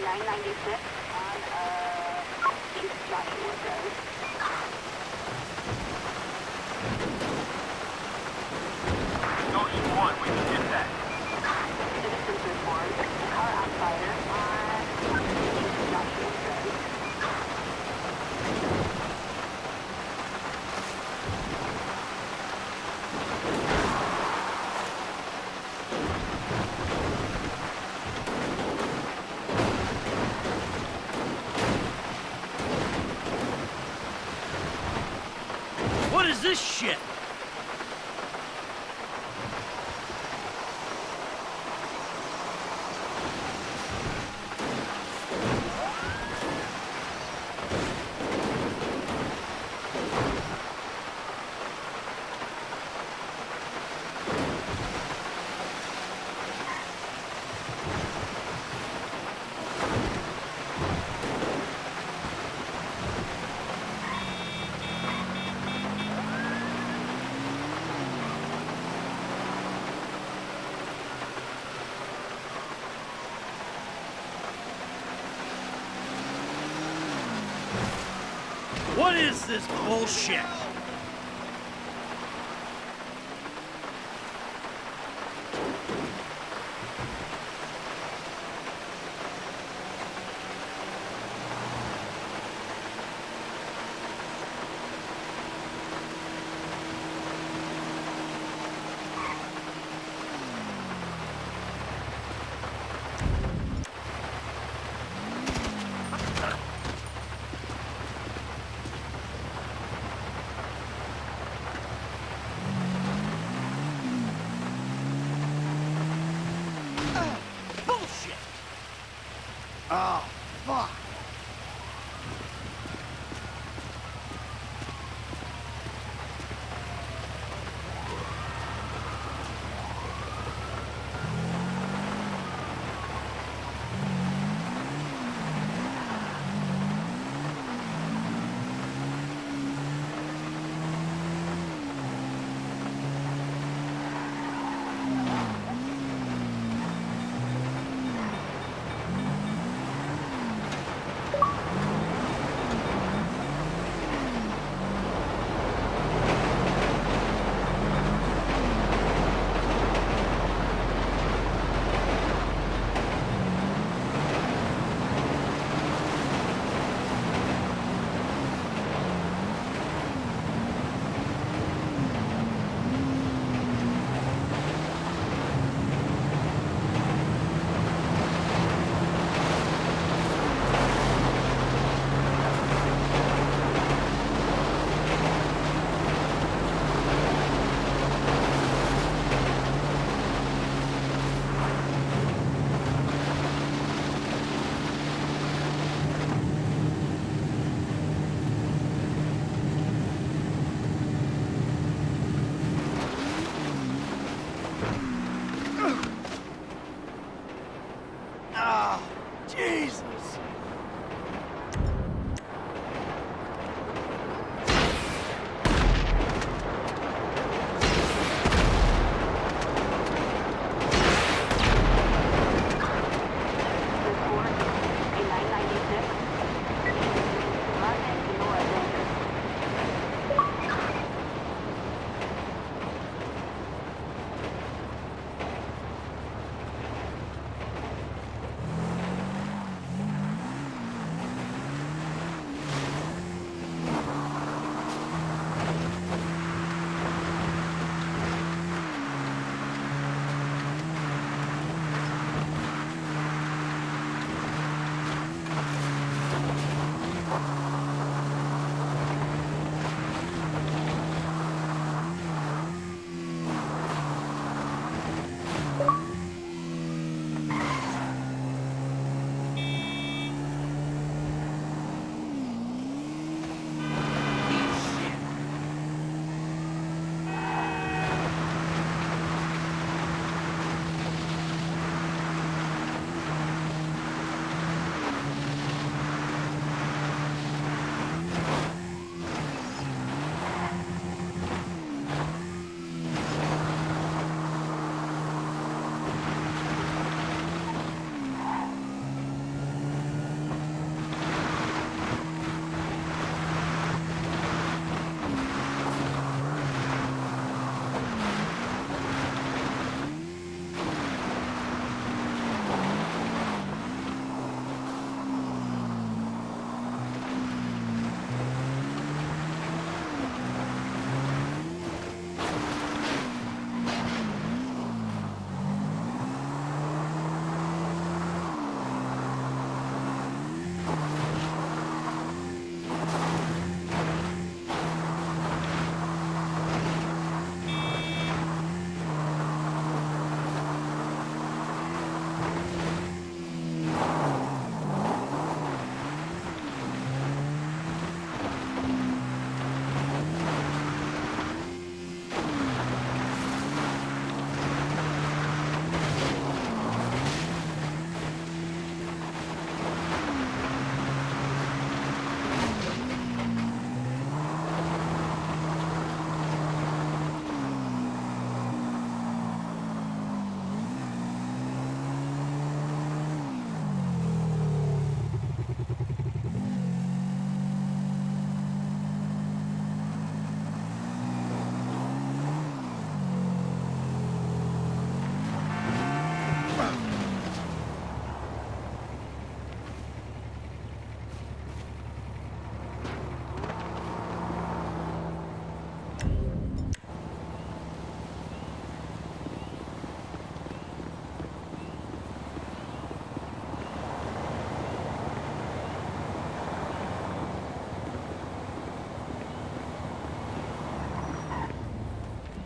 996 on uh, East Joshua 1, we can hit that. Report. What is this bullshit?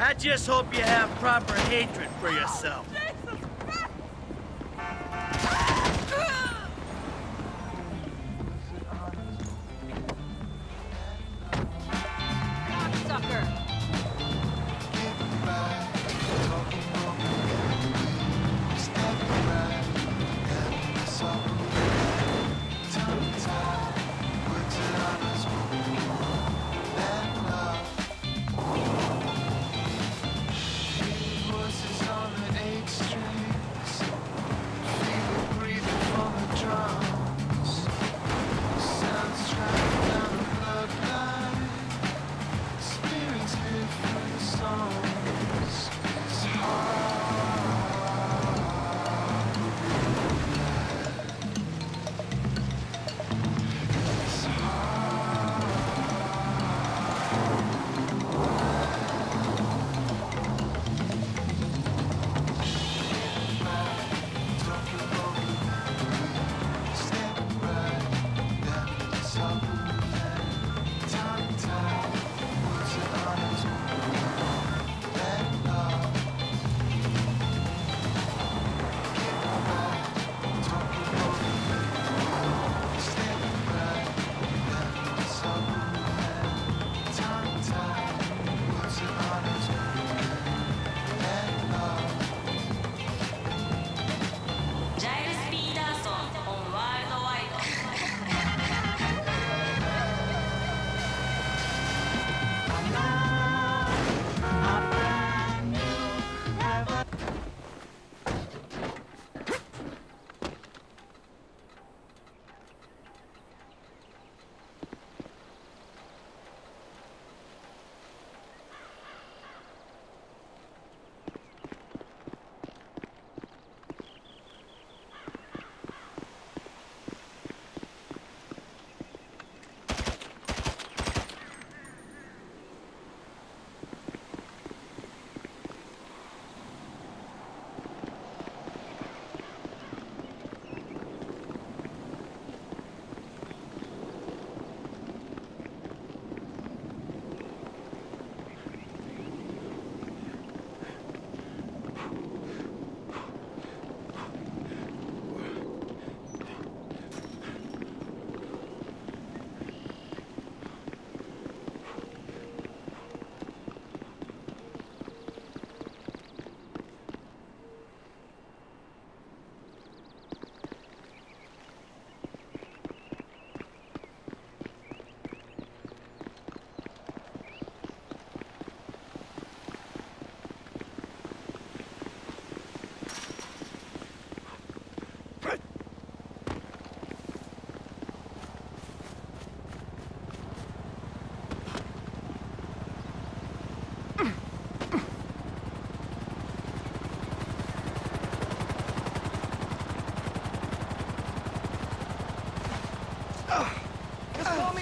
I just hope you have proper hatred for yourself.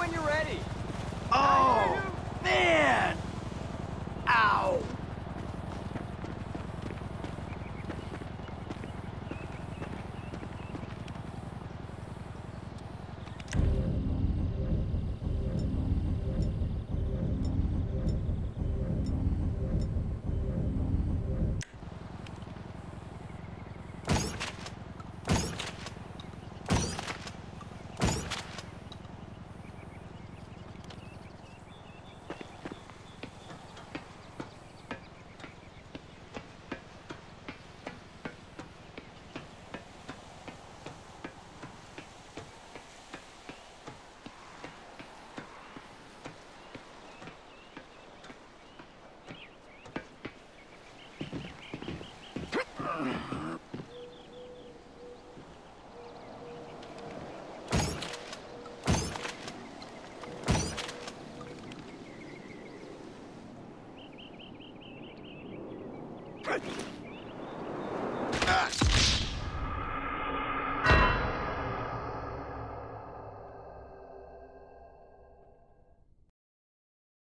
When you're ready. Oh, man! Ow!